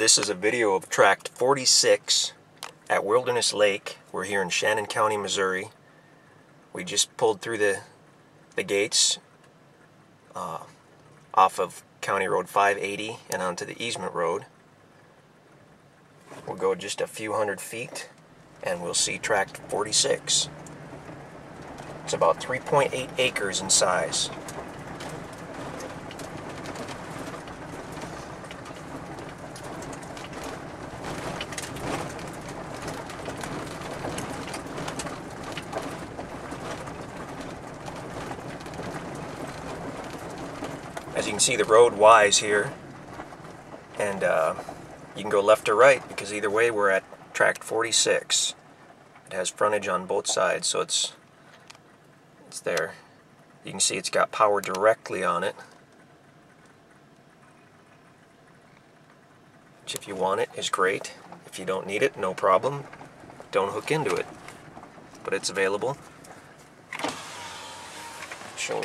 This is a video of tract 46 at Wilderness Lake. We're here in Shannon County, Missouri. We just pulled through the the gates uh, off of County Road 580 and onto the easement road. We'll go just a few hundred feet and we'll see tract 46. It's about 3.8 acres in size. As you can see, the road Y's here, and uh, you can go left or right because either way we're at tract 46. It has frontage on both sides, so it's it's there. You can see it's got power directly on it. Which if you want it is great. If you don't need it, no problem. Don't hook into it. But it's available. Show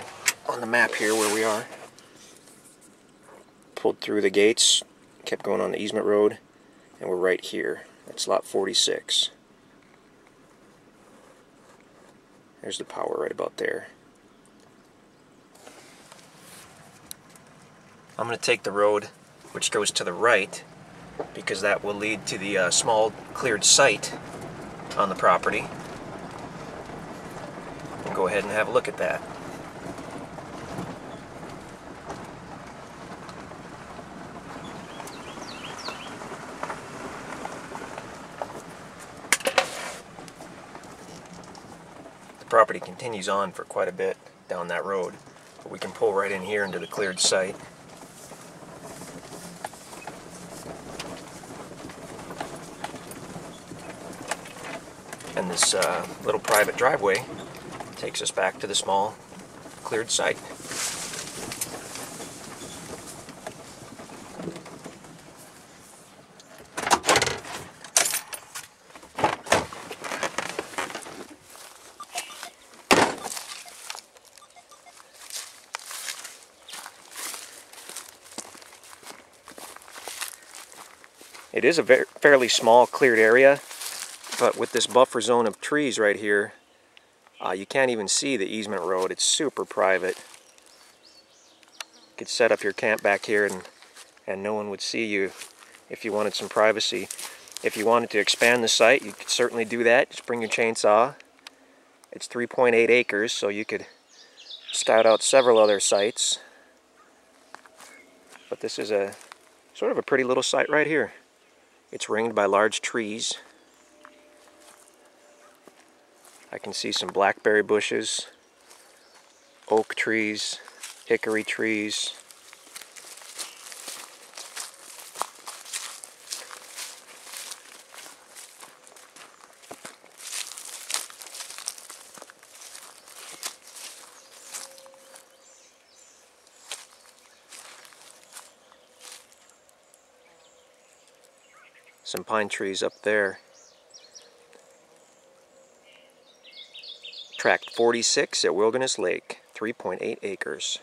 on the map here where we are. Pulled through the gates, kept going on the easement road, and we're right here. That's lot 46. There's the power right about there. I'm going to take the road which goes to the right because that will lead to the uh, small cleared site on the property. We'll go ahead and have a look at that. Property continues on for quite a bit down that road, but we can pull right in here into the cleared site. And this uh, little private driveway takes us back to the small cleared site. It is a very, fairly small cleared area, but with this buffer zone of trees right here, uh, you can't even see the easement road. It's super private. You could set up your camp back here and, and no one would see you if you wanted some privacy. If you wanted to expand the site, you could certainly do that. Just bring your chainsaw. It's 3.8 acres, so you could scout out several other sites. But this is a sort of a pretty little site right here. It's ringed by large trees. I can see some blackberry bushes, oak trees, hickory trees. Some pine trees up there. Tract 46 at Wilderness Lake, 3.8 acres.